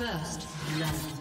First blood.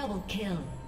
Double kill.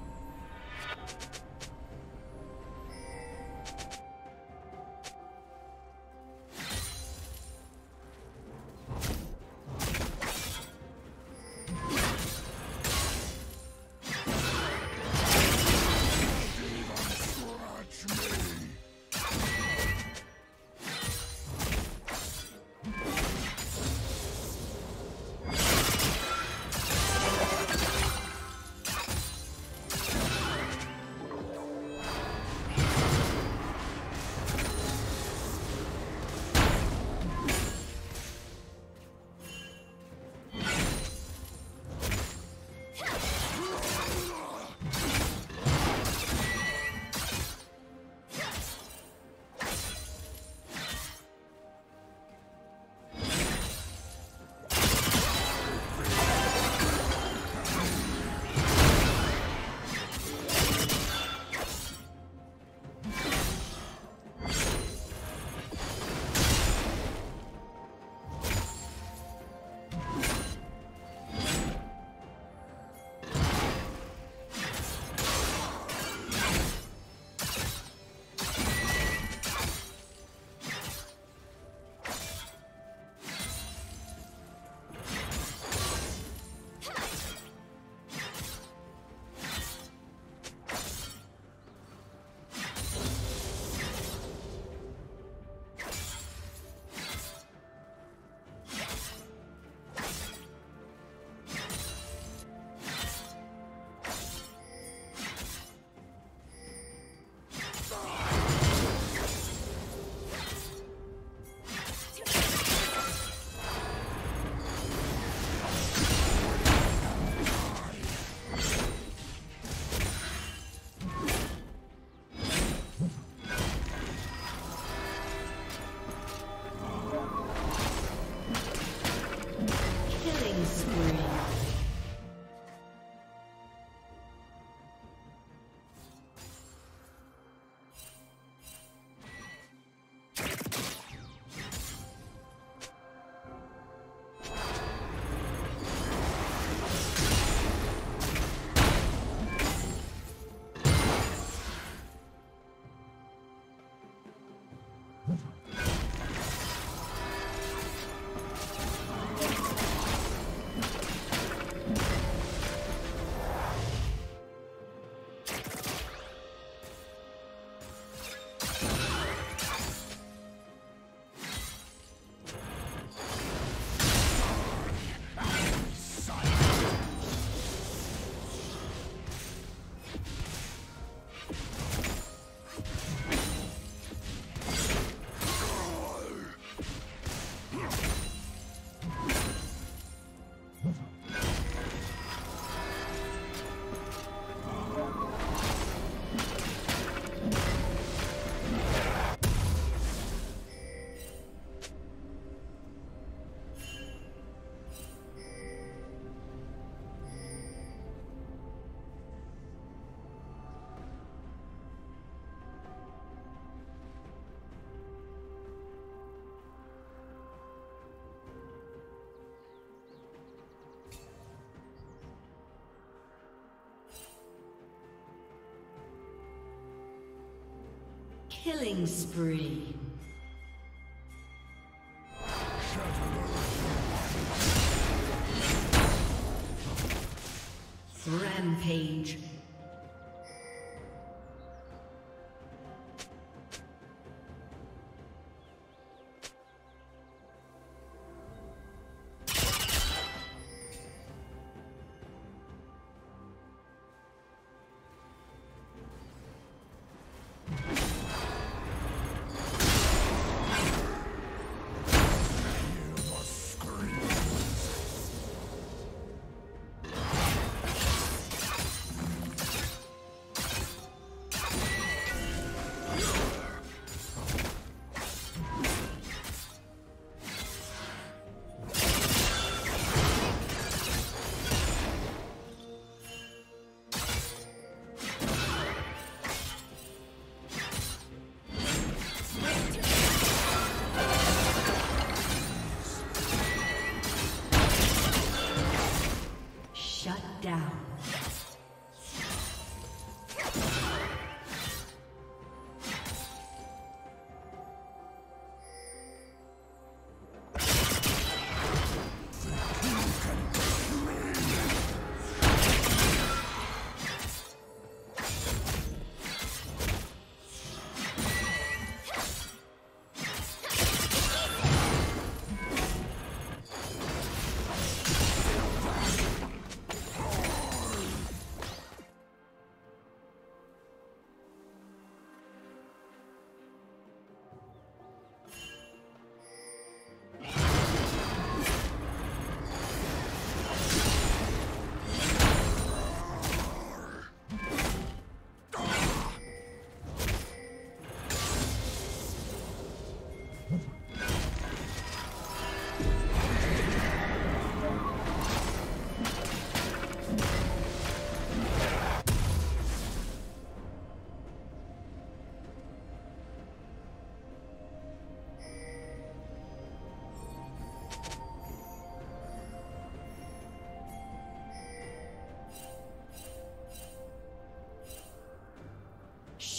Killing spree.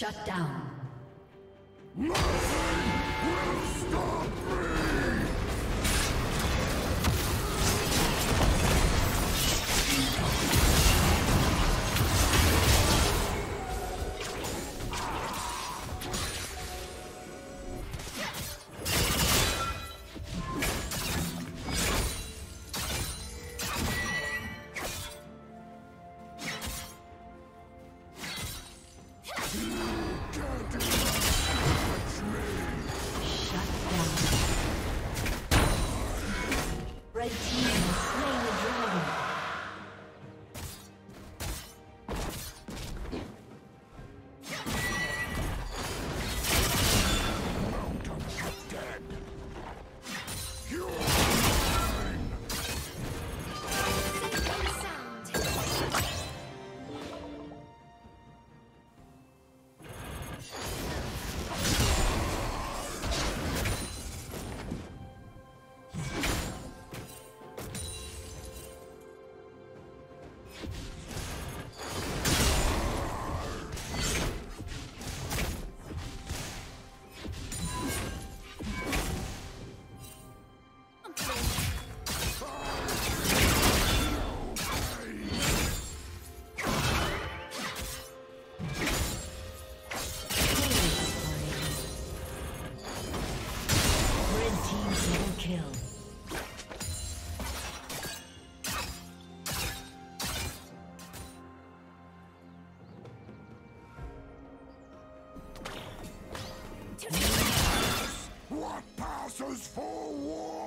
Shut down. Colossus for war!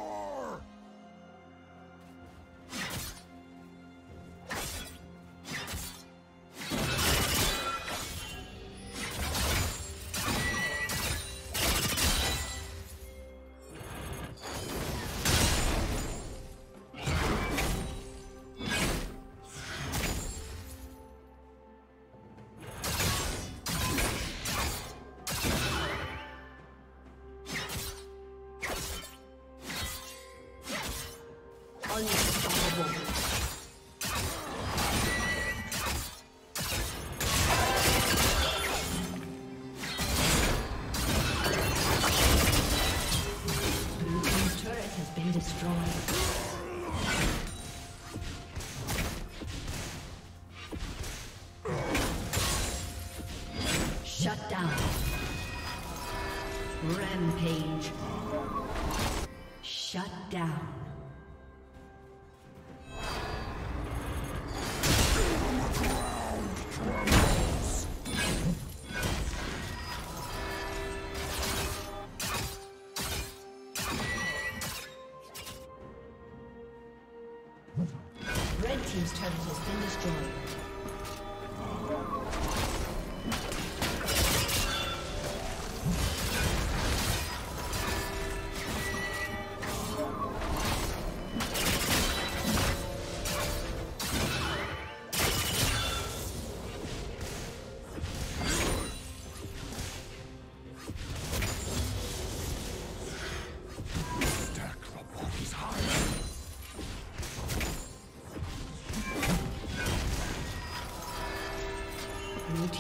Shut down. Rampage. Shut down.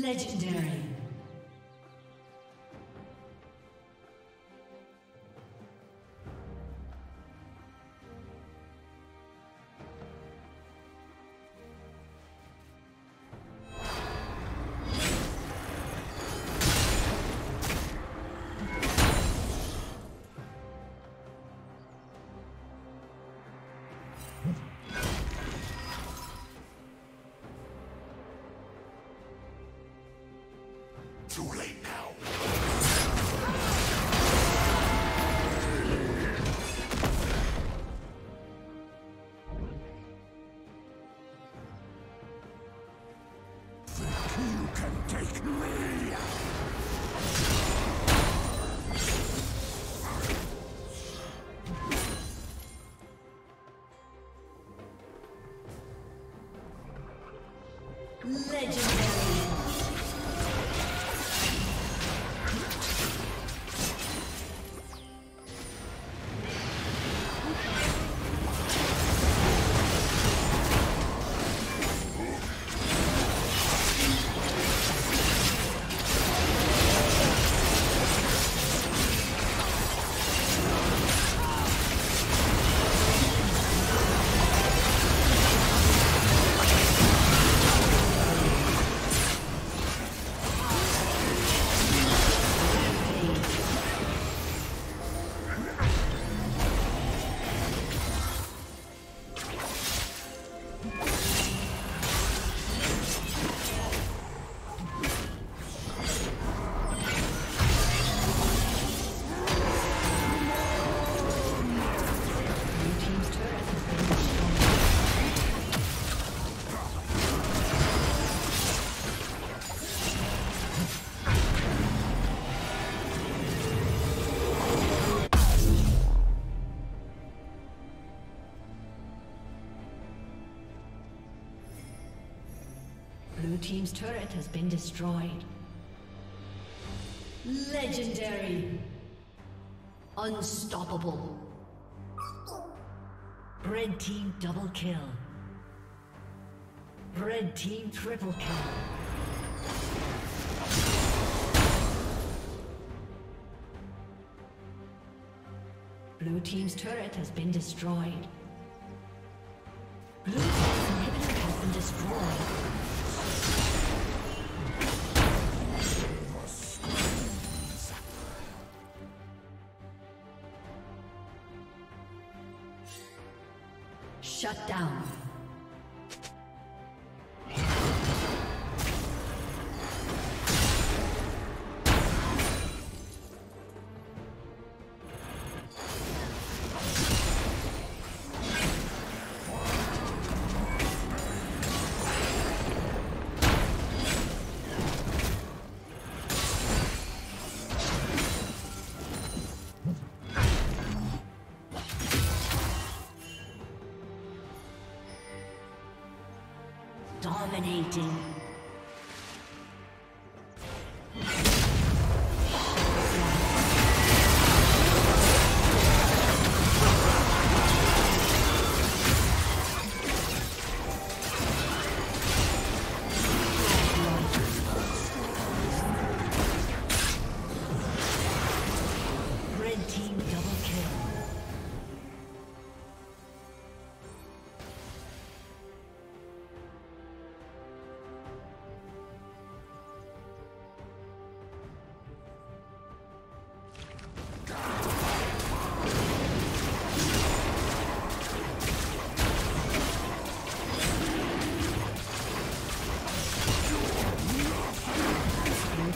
Legendary. Turret has been destroyed. Legendary. Unstoppable. Red team double kill. Red team triple kill. Blue team's turret has been destroyed. Blue team's inhibitor has been destroyed. Dominating.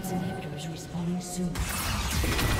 Soon. Double kill. A summoner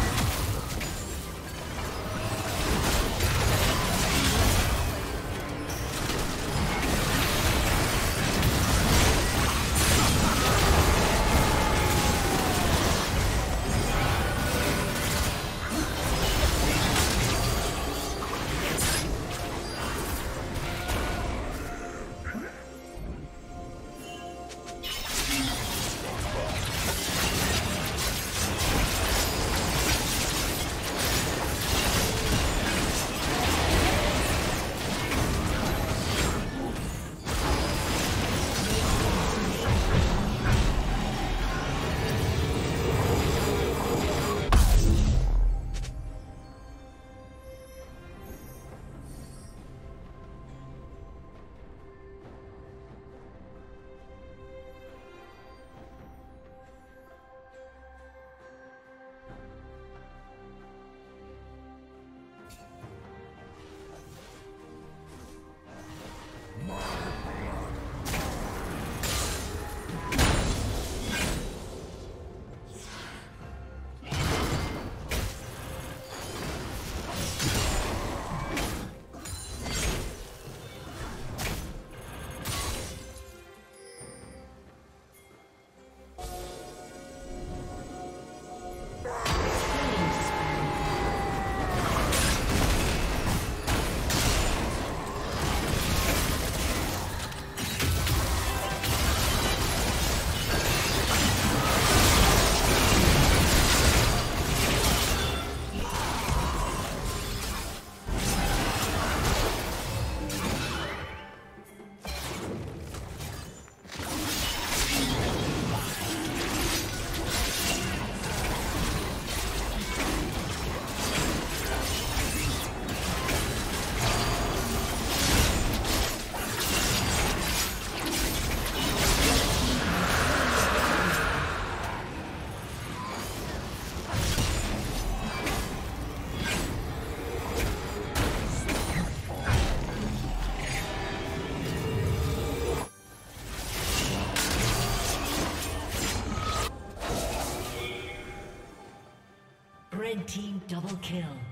has disconnected.